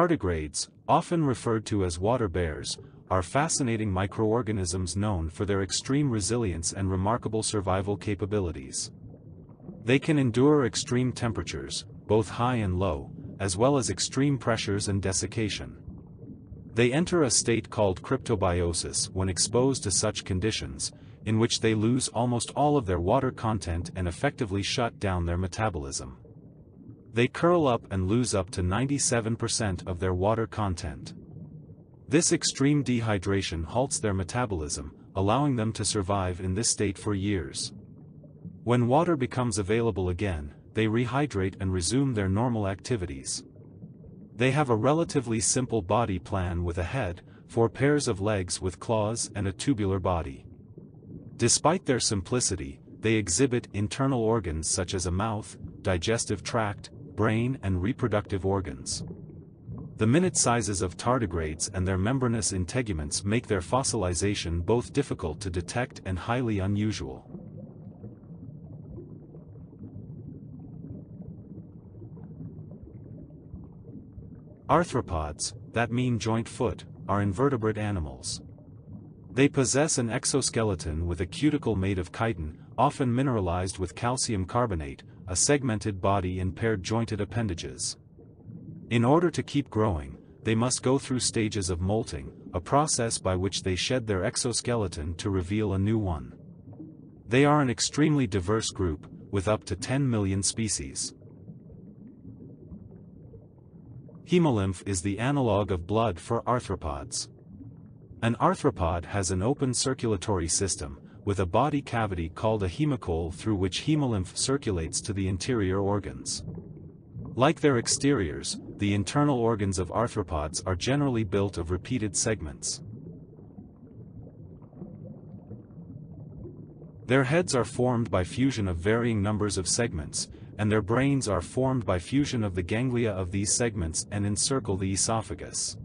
Tardigrades, often referred to as water bears, are fascinating microorganisms known for their extreme resilience and remarkable survival capabilities. They can endure extreme temperatures, both high and low, as well as extreme pressures and desiccation. They enter a state called cryptobiosis when exposed to such conditions, in which they lose almost all of their water content and effectively shut down their metabolism. They curl up and lose up to 97% of their water content. This extreme dehydration halts their metabolism, allowing them to survive in this state for years. When water becomes available again, they rehydrate and resume their normal activities. They have a relatively simple body plan with a head, four pairs of legs with claws and a tubular body. Despite their simplicity, they exhibit internal organs such as a mouth, digestive tract, brain and reproductive organs. The minute sizes of tardigrades and their membranous integuments make their fossilization both difficult to detect and highly unusual. Arthropods, that mean joint foot, are invertebrate animals. They possess an exoskeleton with a cuticle made of chitin, often mineralized with calcium carbonate, a segmented body and paired jointed appendages. In order to keep growing, they must go through stages of molting, a process by which they shed their exoskeleton to reveal a new one. They are an extremely diverse group, with up to 10 million species. Hemolymph is the analog of blood for arthropods. An arthropod has an open circulatory system, with a body cavity called a hemocoel through which hemolymph circulates to the interior organs. Like their exteriors, the internal organs of arthropods are generally built of repeated segments. Their heads are formed by fusion of varying numbers of segments, and their brains are formed by fusion of the ganglia of these segments and encircle the esophagus.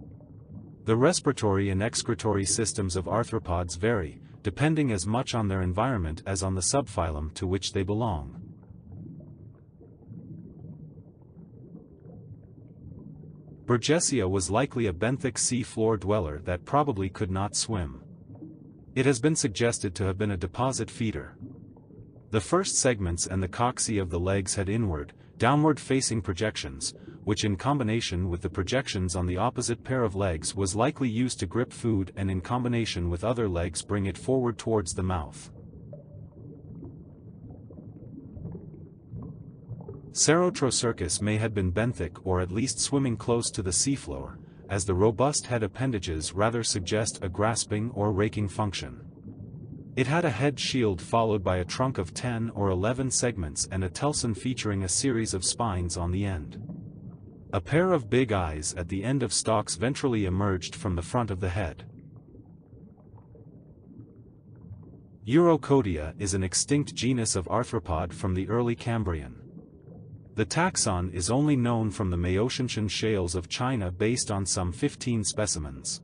The respiratory and excretory systems of arthropods vary, depending as much on their environment as on the subphylum to which they belong. Burgessia was likely a benthic sea floor dweller that probably could not swim. It has been suggested to have been a deposit feeder. The first segments and the coccyx of the legs had inward, downward-facing projections, which in combination with the projections on the opposite pair of legs was likely used to grip food and in combination with other legs bring it forward towards the mouth. Sarotrocercus may have been benthic or at least swimming close to the seafloor, as the robust head appendages rather suggest a grasping or raking function. It had a head shield followed by a trunk of 10 or 11 segments and a telson featuring a series of spines on the end. A pair of big eyes at the end of stalks ventrally emerged from the front of the head. Urokodia is an extinct genus of arthropod from the early Cambrian. The taxon is only known from the Maotianshan shales of China based on some 15 specimens.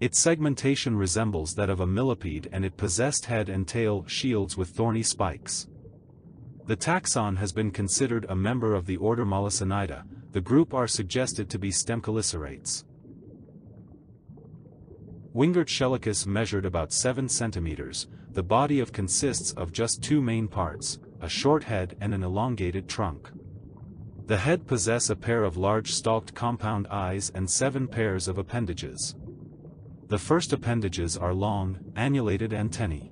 Its segmentation resembles that of a millipede and it possessed head and tail shields with thorny spikes. The taxon has been considered a member of the order Mollisoniida, the group are suggested to be stemchelicerates. Wingertshellicus measured about 7 centimeters, the body of consists of just two main parts, a short head and an elongated trunk. The head possess a pair of large stalked compound eyes and seven pairs of appendages. The first appendages are long, annulated antennae.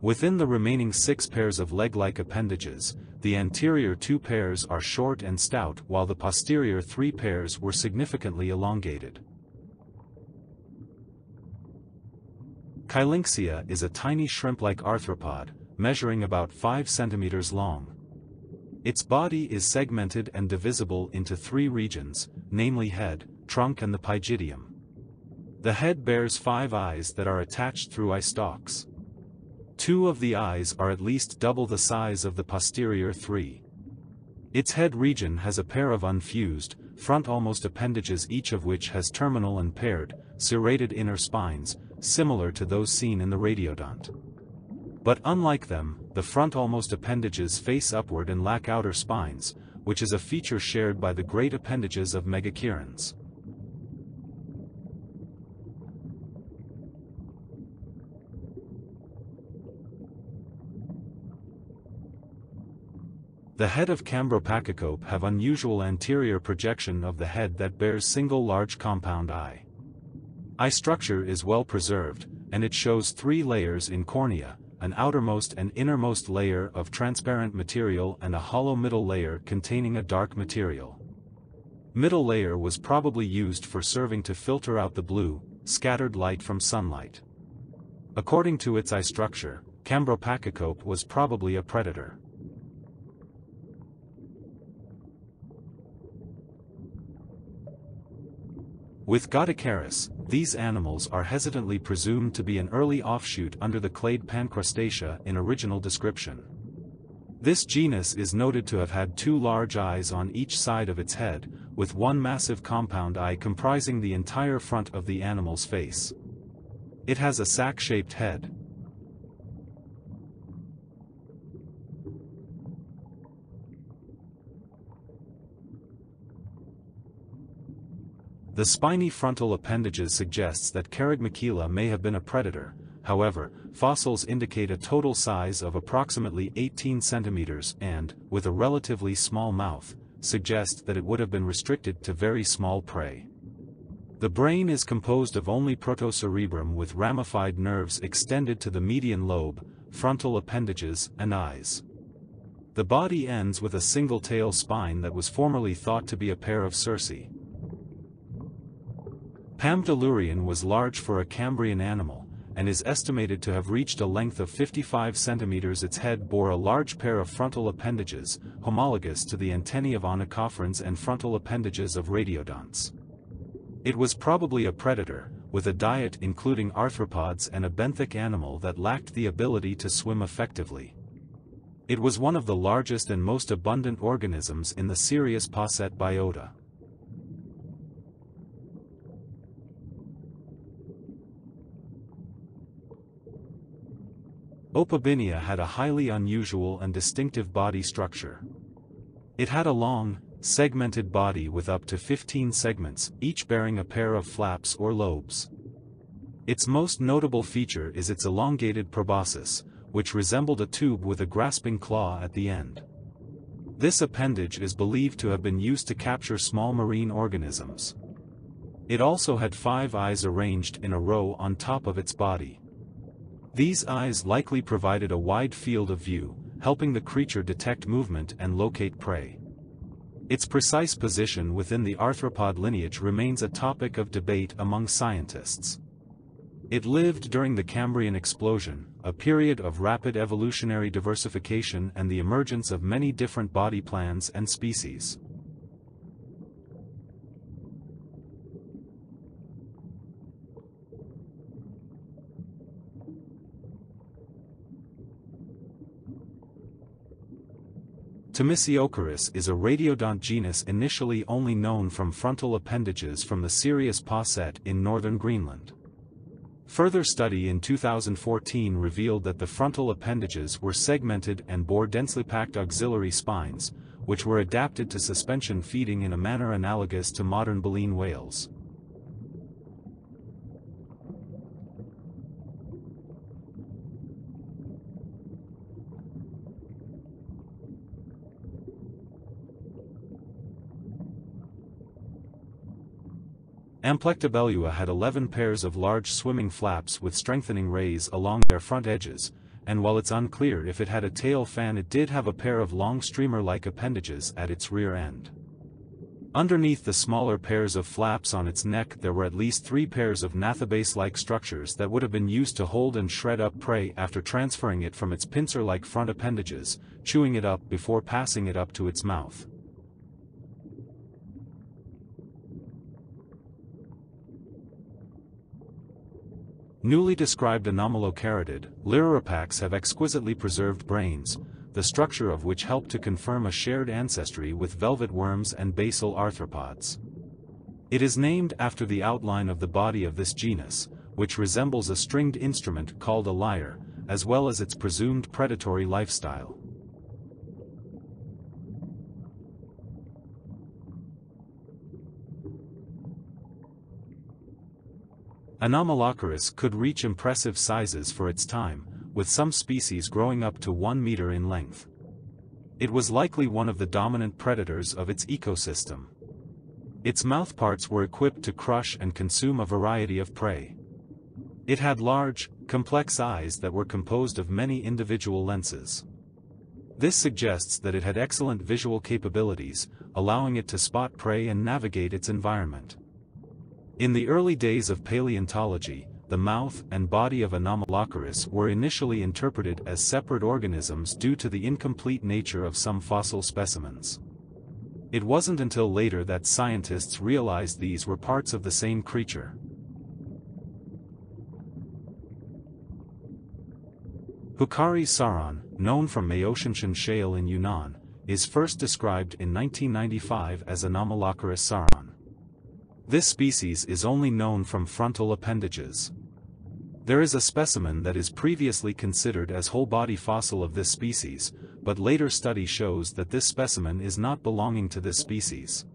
Within the remaining six pairs of leg-like appendages, the anterior two pairs are short and stout while the posterior three pairs were significantly elongated. Kylinxia is a tiny shrimp-like arthropod, measuring about 5 centimeters long. Its body is segmented and divisible into three regions, namely head, trunk and the pygidium. The head bears five eyes that are attached through eye stalks. Two of the eyes are at least double the size of the posterior three. Its head region has a pair of unfused, frontalmost appendages each of which has terminal and paired, serrated inner spines, similar to those seen in the radiodont. But unlike them, the frontalmost appendages face upward and lack outer spines, which is a feature shared by the great appendages of megacheirans. The head of Cambropachycope have unusual anterior projection of the head that bears single large compound eye. Eye structure is well preserved, and it shows three layers in cornea, an outermost and innermost layer of transparent material and a hollow middle layer containing a dark material. Middle layer was probably used for serving to filter out the blue, scattered light from sunlight. According to its eye structure, Cambropachycope was probably a predator. With Goticaris, these animals are hesitantly presumed to be an early offshoot under the clade Pancrustacea in original description. This genus is noted to have had two large eyes on each side of its head, with one massive compound eye comprising the entire front of the animal's face. It has a sac-shaped head, The spiny frontal appendages suggests that Kerygmachela may have been a predator, however, fossils indicate a total size of approximately 18 centimeters and, with a relatively small mouth, suggest that it would have been restricted to very small prey. The brain is composed of only protocerebrum with ramified nerves extended to the median lobe, frontal appendages, and eyes. The body ends with a single tail spine that was formerly thought to be a pair of cerci. Pambdelurion was large for a Cambrian animal, and is estimated to have reached a length of 55 centimeters. Its head bore a large pair of frontal appendages, homologous to the antennae of onychophorans and frontal appendages of radiodonts. It was probably a predator, with a diet including arthropods and a benthic animal that lacked the ability to swim effectively. It was one of the largest and most abundant organisms in the Sirius Passet biota. Opabinia had a highly unusual and distinctive body structure. It had a long, segmented body with up to 15 segments, each bearing a pair of flaps or lobes. Its most notable feature is its elongated proboscis, which resembled a tube with a grasping claw at the end. This appendage is believed to have been used to capture small marine organisms. It also had five eyes arranged in a row on top of its body. These eyes likely provided a wide field of view, helping the creature detect movement and locate prey. Its precise position within the arthropod lineage remains a topic of debate among scientists. It lived during the Cambrian explosion, a period of rapid evolutionary diversification and the emergence of many different body plans and species. Tamisiocaris is a radiodont genus initially only known from frontal appendages from the Sirius Passet in northern Greenland. Further study in 2014 revealed that the frontal appendages were segmented and bore densely packed auxiliary spines, which were adapted to suspension feeding in a manner analogous to modern baleen whales. Amplectobelua had 11 pairs of large swimming flaps with strengthening rays along their front edges, and while it's unclear if it had a tail fan it did have a pair of long streamer-like appendages at its rear end. Underneath the smaller pairs of flaps on its neck there were at least three pairs of gnathobase-like structures that would have been used to hold and shred up prey after transferring it from its pincer-like front appendages, chewing it up before passing it up to its mouth. Newly described anomalocariid, Lyrarapax have exquisitely preserved brains, the structure of which helped to confirm a shared ancestry with velvet worms and basal arthropods. It is named after the outline of the body of this genus, which resembles a stringed instrument called a lyre, as well as its presumed predatory lifestyle. Anomalocaris could reach impressive sizes for its time, with some species growing up to 1 meter in length. It was likely one of the dominant predators of its ecosystem. Its mouthparts were equipped to crush and consume a variety of prey. It had large, complex eyes that were composed of many individual lenses. This suggests that it had excellent visual capabilities, allowing it to spot prey and navigate its environment. In the early days of paleontology, the mouth and body of Anomalocaris were initially interpreted as separate organisms due to the incomplete nature of some fossil specimens. It wasn't until later that scientists realized these were parts of the same creature. Houcaris saron, known from Maotianshan Shale in Yunnan, is first described in 1995 as Anomalocaris saron. This species is only known from frontal appendages. There is a specimen that is previously considered as whole-body fossil of this species, but later study shows that this specimen is not belonging to this species.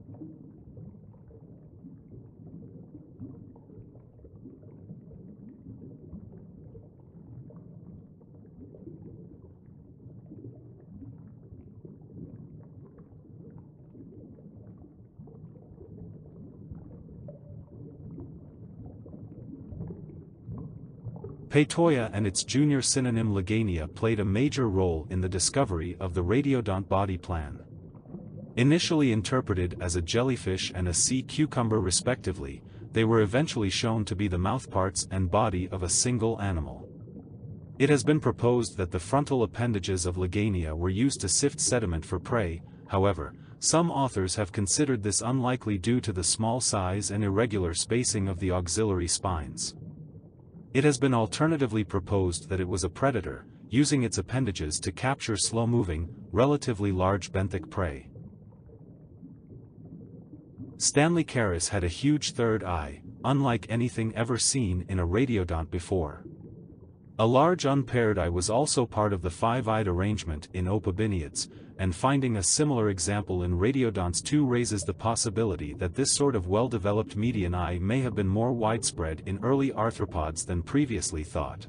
Peytoia and its junior synonym Laggania played a major role in the discovery of the radiodont body plan. Initially interpreted as a jellyfish and a sea cucumber respectively, they were eventually shown to be the mouthparts and body of a single animal. It has been proposed that the frontal appendages of Laggania were used to sift sediment for prey, however, some authors have considered this unlikely due to the small size and irregular spacing of the auxiliary spines. It has been alternatively proposed that it was a predator, using its appendages to capture slow-moving, relatively large benthic prey. Stanleycaris had a huge third eye, unlike anything ever seen in a radiodont before. A large unpaired eye was also part of the five-eyed arrangement in opabiniids, and finding a similar example in radiodonts too raises the possibility that this sort of well-developed median eye may have been more widespread in early arthropods than previously thought.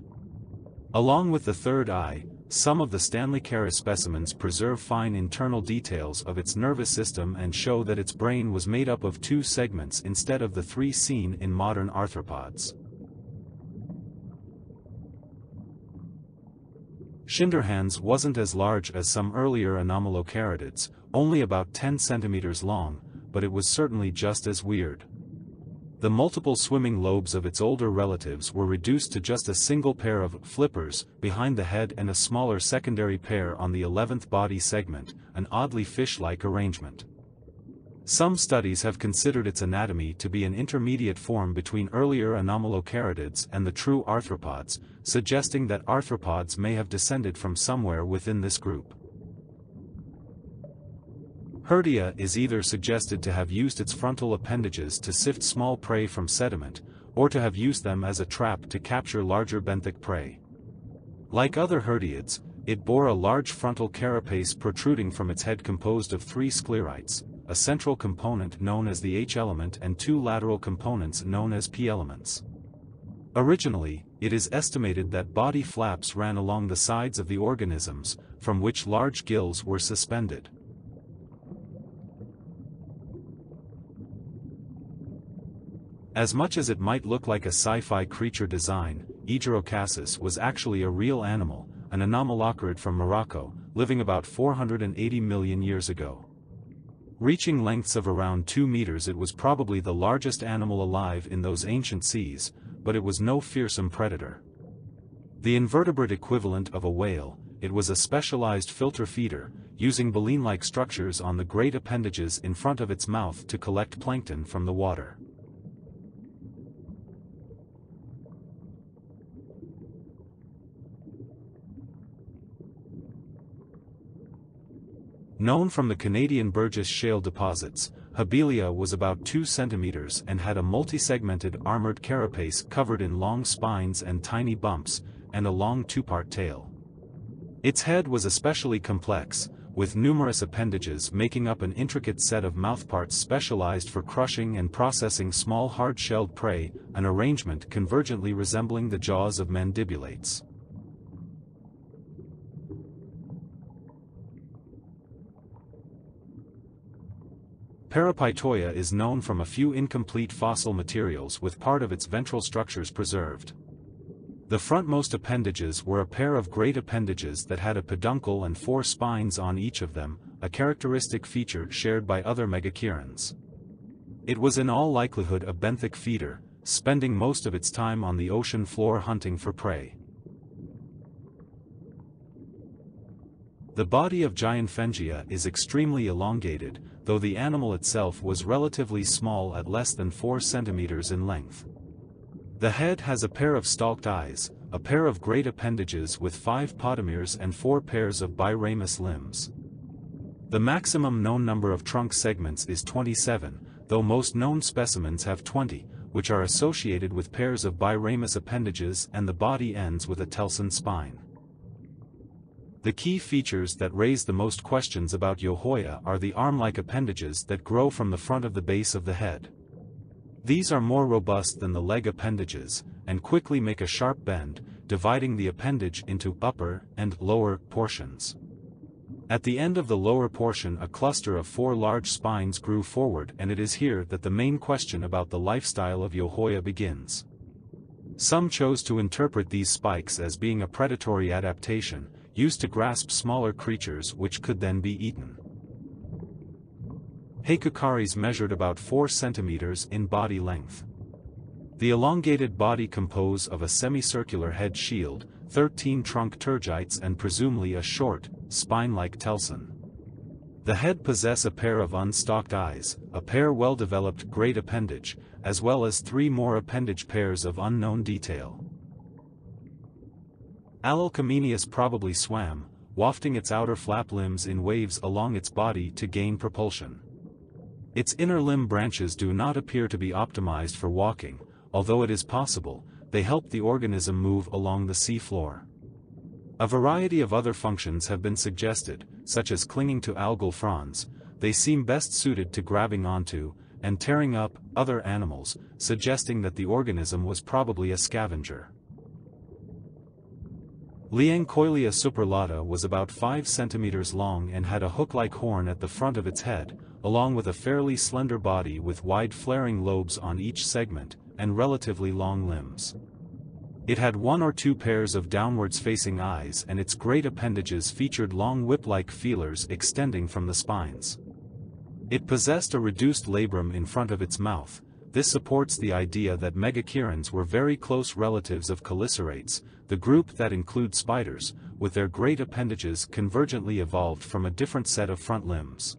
Along with the third eye, some of the Stanley Stanleycaris specimens preserve fine internal details of its nervous system and show that its brain was made up of two segments instead of the three seen in modern arthropods. Schinderhannes wasn't as large as some earlier anomalocaridids, only about 10 centimeters long, but it was certainly just as weird. The multiple swimming lobes of its older relatives were reduced to just a single pair of flippers behind the head and a smaller secondary pair on the 11th body segment, an oddly fish-like arrangement. Some studies have considered its anatomy to be an intermediate form between earlier anomalocaridids and the true arthropods, suggesting that arthropods may have descended from somewhere within this group. Hurdia is either suggested to have used its frontal appendages to sift small prey from sediment, or to have used them as a trap to capture larger benthic prey. Like other hurdiids, it bore a large frontal carapace protruding from its head composed of three sclerites, a central component known as the H element and two lateral components known as P elements. Originally, it is estimated that body flaps ran along the sides of the organisms, from which large gills were suspended. As much as it might look like a sci-fi creature design, Aegirocassis was actually a real animal, an anomalocarid from Morocco, living about 480 million years ago. Reaching lengths of around 2 meters it was probably the largest animal alive in those ancient seas, but it was no fearsome predator. The invertebrate equivalent of a whale, it was a specialized filter feeder, using baleen-like structures on the great appendages in front of its mouth to collect plankton from the water. Known from the Canadian Burgess Shale deposits, Habelia was about 2 centimeters and had a multi-segmented armored carapace covered in long spines and tiny bumps, and a long two-part tail. Its head was especially complex, with numerous appendages making up an intricate set of mouthparts specialized for crushing and processing small hard-shelled prey, an arrangement convergently resembling the jaws of mandibulates. Parapeytoia is known from a few incomplete fossil materials with part of its ventral structures preserved. The frontmost appendages were a pair of great appendages that had a peduncle and four spines on each of them, a characteristic feature shared by other megacheirans. It was in all likelihood a benthic feeder, spending most of its time on the ocean floor hunting for prey. The body of Jianfengia is extremely elongated, though the animal itself was relatively small at less than 4 centimeters in length. The head has a pair of stalked eyes, a pair of great appendages with five podomeres and four pairs of biramous limbs. The maximum known number of trunk segments is 27, though most known specimens have 20, which are associated with pairs of biramous appendages and the body ends with a telson spine. The key features that raise the most questions about Yohoia are the arm-like appendages that grow from the front of the base of the head. These are more robust than the leg appendages, and quickly make a sharp bend, dividing the appendage into upper and lower portions. At the end of the lower portion a cluster of four large spines grew forward and it is here that the main question about the lifestyle of Yohoia begins. Some chose to interpret these spikes as being a predatory adaptation, used to grasp smaller creatures which could then be eaten. Haikoucaris measured about 4 centimeters in body length. The elongated body composed of a semicircular head shield, 13 trunk tergites and presumably a short, spine-like telson. The head possess a pair of unstalked eyes, a pair well-developed great appendage, as well as three more appendage pairs of unknown detail. Alalcomenaeus probably swam, wafting its outer flap limbs in waves along its body to gain propulsion. Its inner limb branches do not appear to be optimized for walking, although it is possible, they help the organism move along the sea floor. A variety of other functions have been suggested, such as clinging to algal fronds, they seem best suited to grabbing onto, and tearing up, other animals, suggesting that the organism was probably a scavenger. Leanchoilia superlata was about 5 centimeters long and had a hook-like horn at the front of its head, along with a fairly slender body with wide flaring lobes on each segment, and relatively long limbs. It had one or two pairs of downwards-facing eyes and its great appendages featured long whip-like feelers extending from the spines. It possessed a reduced labrum in front of its mouth, this supports the idea that megacheirans were very close relatives of chelicerates, the group that includes spiders, with their great appendages convergently evolved from a different set of front limbs.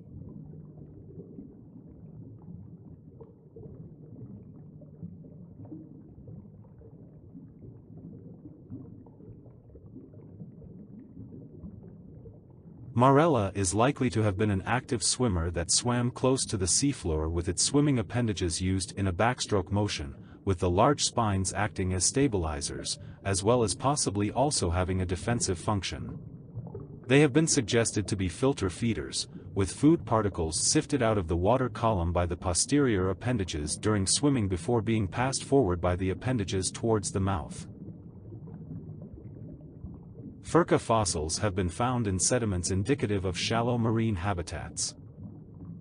Marrella is likely to have been an active swimmer that swam close to the seafloor with its swimming appendages used in a backstroke motion, with the large spines acting as stabilizers, as well as possibly also having a defensive function. They have been suggested to be filter feeders, with food particles sifted out of the water column by the posterior appendages during swimming before being passed forward by the appendages towards the mouth. Furca fossils have been found in sediments indicative of shallow marine habitats.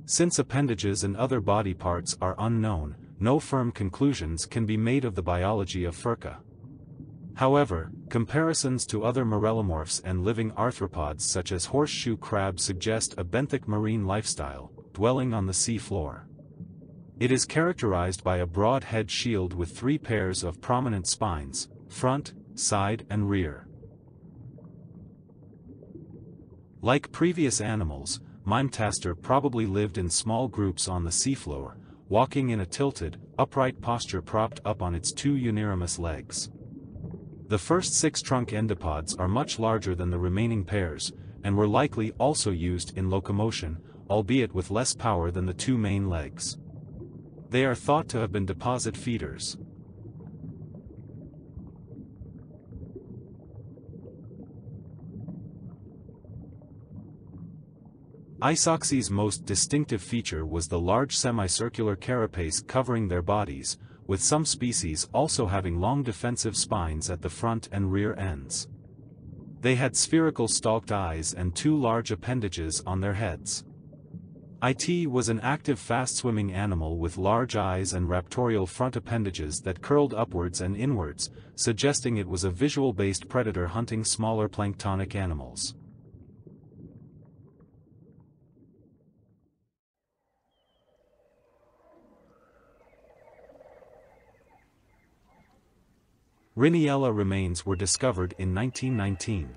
Since appendages and other body parts are unknown, no firm conclusions can be made of the biology of Furca. However, comparisons to other marrellomorphs and living arthropods such as horseshoe crab suggest a benthic marine lifestyle, dwelling on the sea floor. It is characterized by a broad head shield with three pairs of prominent spines, front, side and rear. Like previous animals, Mimetaster probably lived in small groups on the seafloor, walking in a tilted, upright posture propped up on its two uniramous legs. The first six trunk endopods are much larger than the remaining pairs, and were likely also used in locomotion, albeit with less power than the two main legs. They are thought to have been deposit feeders. Isoxys most distinctive feature was the large semicircular carapace covering their bodies, with some species also having long defensive spines at the front and rear ends. They had spherical stalked eyes and two large appendages on their heads. IT was an active fast-swimming animal with large eyes and raptorial front appendages that curled upwards and inwards, suggesting it was a visual-based predator hunting smaller planktonic animals. Rhyniella remains were discovered in 1919.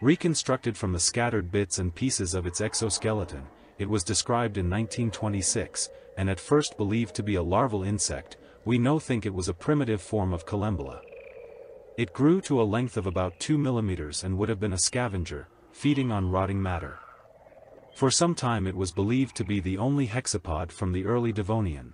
Reconstructed from the scattered bits and pieces of its exoskeleton, it was described in 1926, and at first believed to be a larval insect, we now think it was a primitive form of collembola. It grew to a length of about 2 mm and would have been a scavenger, feeding on rotting matter. For some time it was believed to be the only hexapod from the early Devonian.